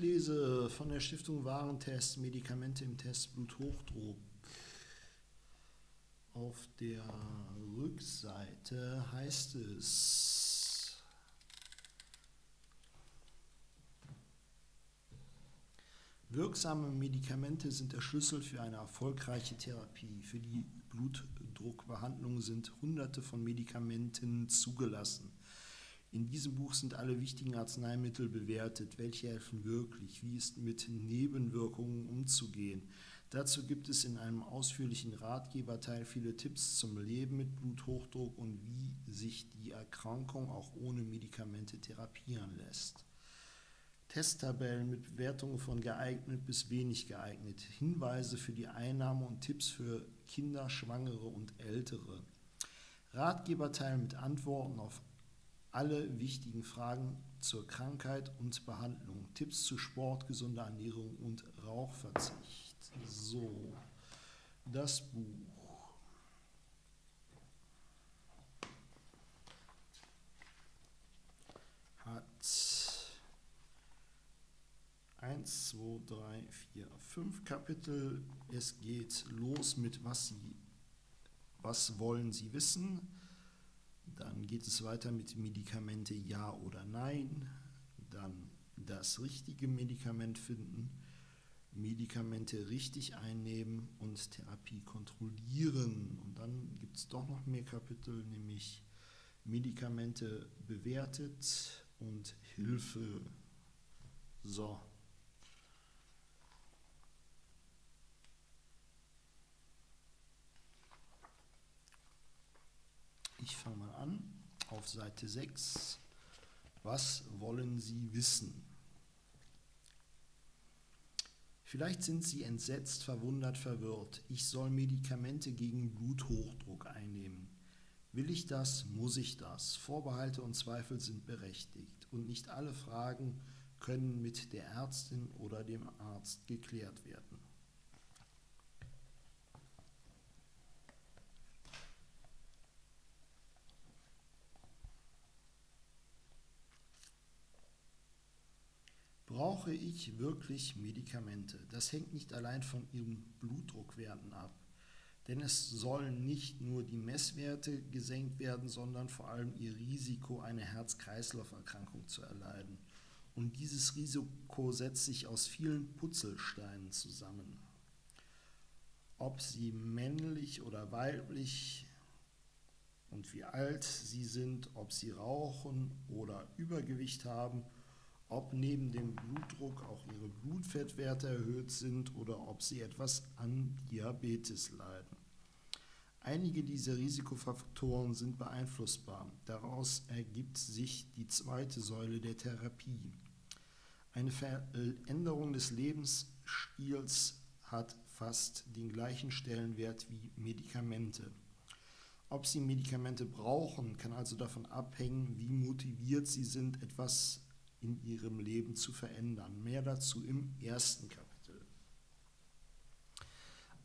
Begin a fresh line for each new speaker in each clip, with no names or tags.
lese von der Stiftung Warentest Medikamente im Test Bluthochdruck. Auf der Rückseite heißt es, wirksame Medikamente sind der Schlüssel für eine erfolgreiche Therapie. Für die Blutdruckbehandlung sind hunderte von Medikamenten zugelassen. In diesem Buch sind alle wichtigen Arzneimittel bewertet, welche helfen wirklich, wie ist mit Nebenwirkungen umzugehen. Dazu gibt es in einem ausführlichen Ratgeberteil viele Tipps zum Leben mit Bluthochdruck und wie sich die Erkrankung auch ohne Medikamente therapieren lässt. Testtabellen mit Bewertungen von geeignet bis wenig geeignet, Hinweise für die Einnahme und Tipps für Kinder, Schwangere und Ältere. Ratgeberteil mit Antworten auf alle wichtigen Fragen zur Krankheit und Behandlung, Tipps zu Sport, gesunder Ernährung und Rauchverzicht. So, das Buch. Hat 1, 2, 3, 4, 5 Kapitel. Es geht los mit was Sie, was wollen Sie wissen? Geht es weiter mit Medikamente ja oder nein. Dann das richtige Medikament finden. Medikamente richtig einnehmen und Therapie kontrollieren. Und dann gibt es doch noch mehr Kapitel, nämlich Medikamente bewertet und Hilfe. So. Ich fange mal an auf Seite 6. Was wollen Sie wissen? Vielleicht sind Sie entsetzt, verwundert, verwirrt. Ich soll Medikamente gegen Bluthochdruck einnehmen. Will ich das? Muss ich das? Vorbehalte und Zweifel sind berechtigt und nicht alle Fragen können mit der Ärztin oder dem Arzt geklärt werden. Brauche ich wirklich Medikamente? Das hängt nicht allein von Ihren Blutdruckwerten ab. Denn es sollen nicht nur die Messwerte gesenkt werden, sondern vor allem Ihr Risiko, eine Herz-Kreislauf-Erkrankung zu erleiden. Und dieses Risiko setzt sich aus vielen Putzelsteinen zusammen. Ob Sie männlich oder weiblich und wie alt Sie sind, ob Sie rauchen oder Übergewicht haben – ob neben dem Blutdruck auch ihre Blutfettwerte erhöht sind oder ob sie etwas an Diabetes leiden. Einige dieser Risikofaktoren sind beeinflussbar. Daraus ergibt sich die zweite Säule der Therapie. Eine Veränderung des Lebensstils hat fast den gleichen Stellenwert wie Medikamente. Ob Sie Medikamente brauchen, kann also davon abhängen, wie motiviert Sie sind, etwas in ihrem Leben zu verändern. Mehr dazu im ersten Kapitel.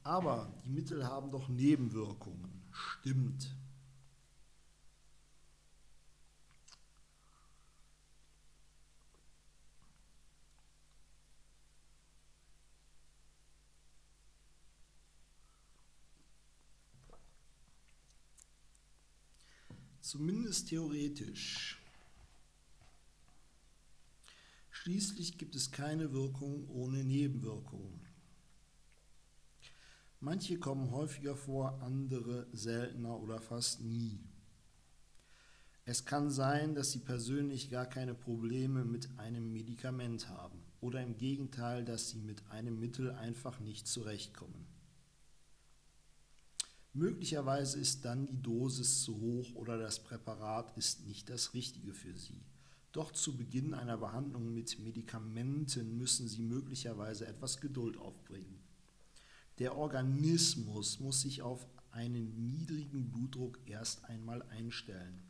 Aber die Mittel haben doch Nebenwirkungen. Stimmt. Zumindest theoretisch. Schließlich gibt es keine Wirkung ohne Nebenwirkungen. Manche kommen häufiger vor, andere seltener oder fast nie. Es kann sein, dass Sie persönlich gar keine Probleme mit einem Medikament haben oder im Gegenteil, dass Sie mit einem Mittel einfach nicht zurechtkommen. Möglicherweise ist dann die Dosis zu hoch oder das Präparat ist nicht das Richtige für Sie. Doch zu Beginn einer Behandlung mit Medikamenten müssen Sie möglicherweise etwas Geduld aufbringen. Der Organismus muss sich auf einen niedrigen Blutdruck erst einmal einstellen.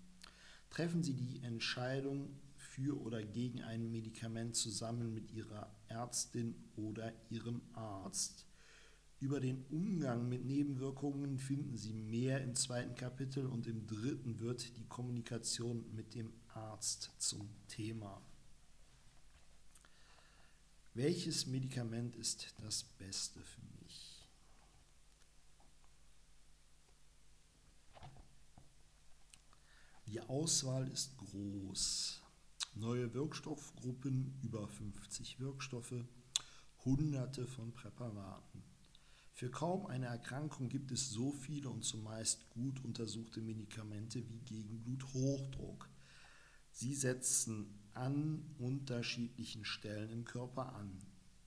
Treffen Sie die Entscheidung für oder gegen ein Medikament zusammen mit Ihrer Ärztin oder Ihrem Arzt. Über den Umgang mit Nebenwirkungen finden Sie mehr im zweiten Kapitel und im dritten wird die Kommunikation mit dem Arzt zum Thema. Welches Medikament ist das Beste für mich? Die Auswahl ist groß. Neue Wirkstoffgruppen, über 50 Wirkstoffe, hunderte von Präparaten. Für kaum eine Erkrankung gibt es so viele und zumeist gut untersuchte Medikamente wie gegen Bluthochdruck. Sie setzen an unterschiedlichen Stellen im Körper an,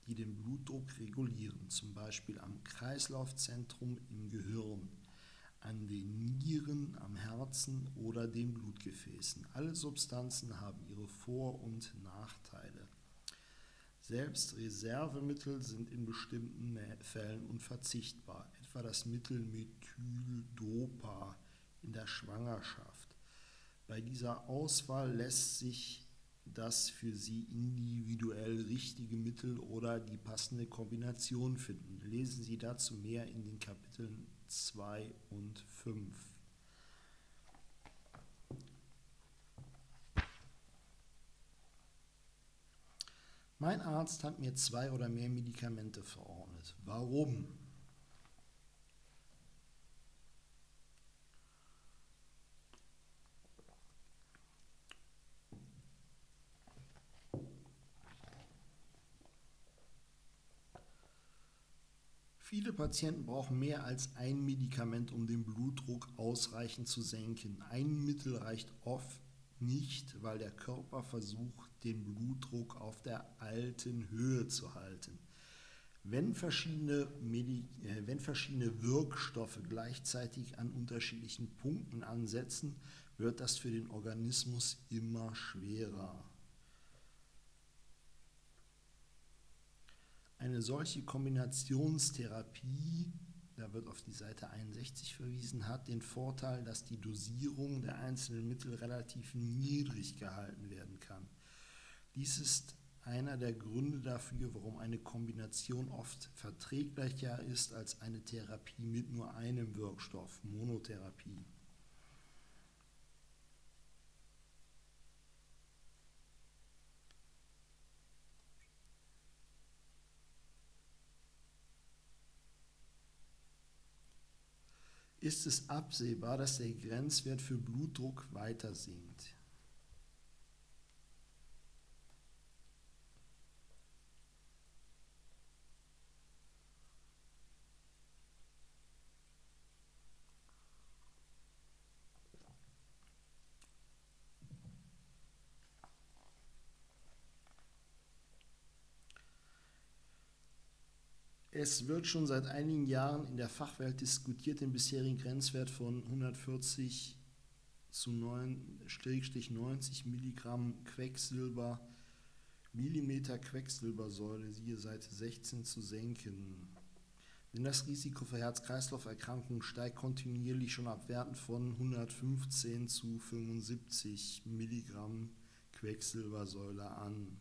die den Blutdruck regulieren, zum Beispiel am Kreislaufzentrum im Gehirn, an den Nieren, am Herzen oder den Blutgefäßen. Alle Substanzen haben ihre Vor- und Nachteile. Selbst Reservemittel sind in bestimmten Fällen unverzichtbar, etwa das Mittel Methyldopa in der Schwangerschaft. Bei dieser Auswahl lässt sich das für Sie individuell richtige Mittel oder die passende Kombination finden. Lesen Sie dazu mehr in den Kapiteln 2 und 5. Mein Arzt hat mir zwei oder mehr Medikamente verordnet. Warum? Viele Patienten brauchen mehr als ein Medikament, um den Blutdruck ausreichend zu senken. Ein Mittel reicht oft nicht, weil der Körper versucht, den Blutdruck auf der alten Höhe zu halten. Wenn verschiedene, Medi äh, wenn verschiedene Wirkstoffe gleichzeitig an unterschiedlichen Punkten ansetzen, wird das für den Organismus immer schwerer. Eine solche Kombinationstherapie da wird auf die Seite 61 verwiesen, hat den Vorteil, dass die Dosierung der einzelnen Mittel relativ niedrig gehalten werden kann. Dies ist einer der Gründe dafür, warum eine Kombination oft verträglicher ist als eine Therapie mit nur einem Wirkstoff, Monotherapie. ist es absehbar, dass der Grenzwert für Blutdruck weiter sinkt. Es wird schon seit einigen Jahren in der Fachwelt diskutiert, den bisherigen Grenzwert von 140 zu 9-90 Milligramm Quecksilber, Millimeter Quecksilbersäule, siehe Seite 16, zu senken. Denn das Risiko für Herz-Kreislauf-Erkrankungen steigt kontinuierlich schon ab Werten von 115 zu 75 Milligramm Quecksilbersäule an.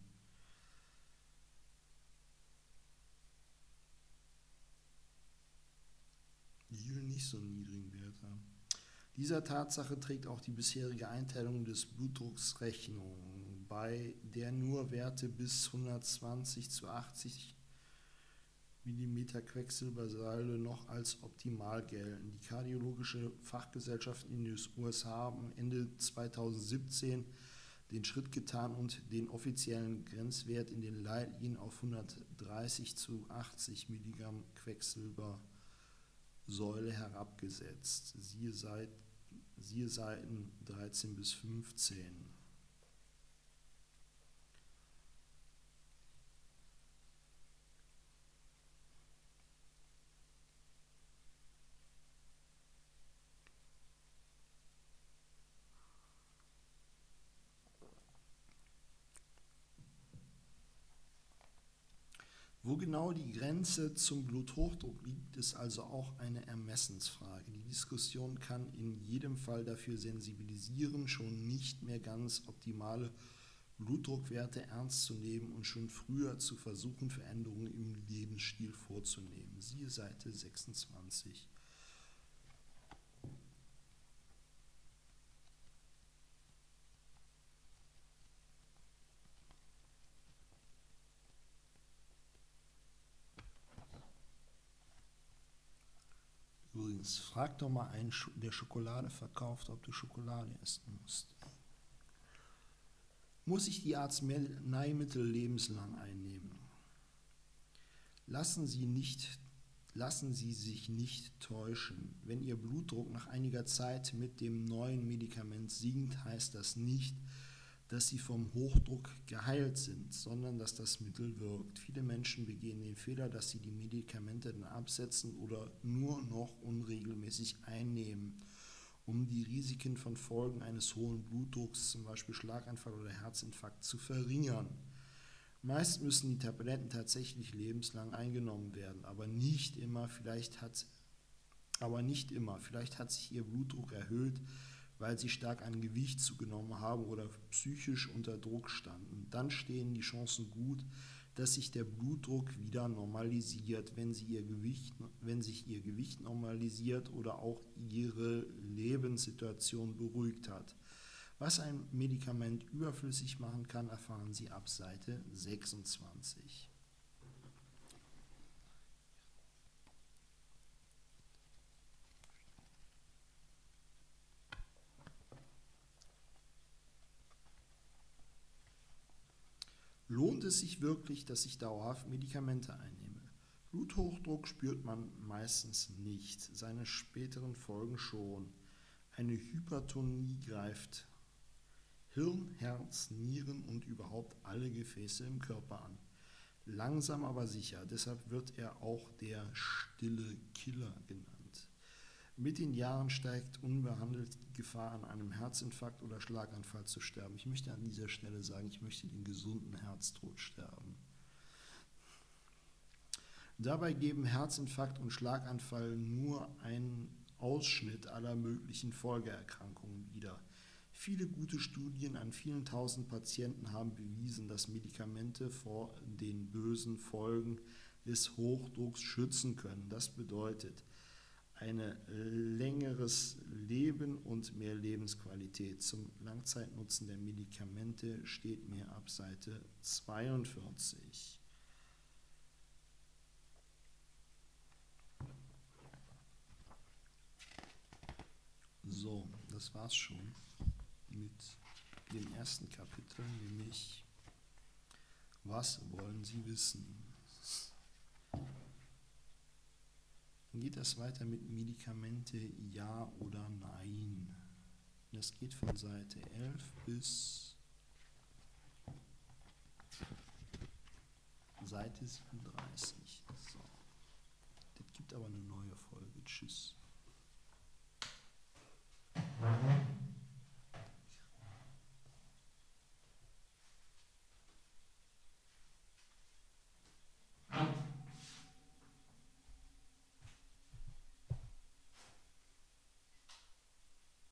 Will nicht so einen niedrigen Wert haben. Dieser Tatsache trägt auch die bisherige Einteilung des Blutdrucks Rechnung, bei der nur Werte bis 120 zu 80 mm Quecksilbersäule noch als optimal gelten. Die kardiologische Fachgesellschaft in den USA haben Ende 2017 den Schritt getan und den offiziellen Grenzwert in den Leitlinien auf 130 zu 80 Milligramm Quecksilber Säule herabgesetzt. Siehe, Seit, siehe Seiten 13 bis 15. genau die Grenze zum Bluthochdruck liegt, ist also auch eine Ermessensfrage. Die Diskussion kann in jedem Fall dafür sensibilisieren, schon nicht mehr ganz optimale Blutdruckwerte ernst zu nehmen und schon früher zu versuchen, Veränderungen im Lebensstil vorzunehmen. Siehe Seite 26. Erstens, frag doch mal einen, der Schokolade verkauft, ob du Schokolade essen musst. Muss ich die Arzneimittel lebenslang einnehmen? Lassen Sie, nicht, lassen Sie sich nicht täuschen. Wenn Ihr Blutdruck nach einiger Zeit mit dem neuen Medikament sinkt, heißt das nicht, dass sie vom Hochdruck geheilt sind, sondern dass das Mittel wirkt. Viele Menschen begehen den Fehler, dass sie die Medikamente dann absetzen oder nur noch unregelmäßig einnehmen, um die Risiken von Folgen eines hohen Blutdrucks, zum Beispiel Schlaganfall oder Herzinfarkt, zu verringern. Meist müssen die Tabletten tatsächlich lebenslang eingenommen werden, aber nicht immer. Vielleicht hat, aber nicht immer. Vielleicht hat sich ihr Blutdruck erhöht, weil sie stark an Gewicht zugenommen haben oder psychisch unter Druck standen. Dann stehen die Chancen gut, dass sich der Blutdruck wieder normalisiert, wenn, sie ihr Gewicht, wenn sich ihr Gewicht normalisiert oder auch ihre Lebenssituation beruhigt hat. Was ein Medikament überflüssig machen kann, erfahren Sie ab Seite 26. Lohnt es sich wirklich, dass ich dauerhaft Medikamente einnehme? Bluthochdruck spürt man meistens nicht, seine späteren Folgen schon. Eine Hypertonie greift Hirn, Herz, Nieren und überhaupt alle Gefäße im Körper an. Langsam aber sicher, deshalb wird er auch der stille Killer genannt. Mit den Jahren steigt unbehandelt die Gefahr, an einem Herzinfarkt oder Schlaganfall zu sterben. Ich möchte an dieser Stelle sagen, ich möchte den gesunden Herztod sterben. Dabei geben Herzinfarkt und Schlaganfall nur einen Ausschnitt aller möglichen Folgeerkrankungen wieder. Viele gute Studien an vielen tausend Patienten haben bewiesen, dass Medikamente vor den bösen Folgen des Hochdrucks schützen können. Das bedeutet, ein längeres Leben und mehr Lebensqualität. Zum Langzeitnutzen der Medikamente steht mir ab Seite 42. So, das war's schon mit dem ersten Kapitel, nämlich Was wollen Sie wissen? geht das weiter mit Medikamente ja oder nein. Das geht von Seite 11 bis Seite 37. So. Das gibt aber eine neue Folge. Tschüss.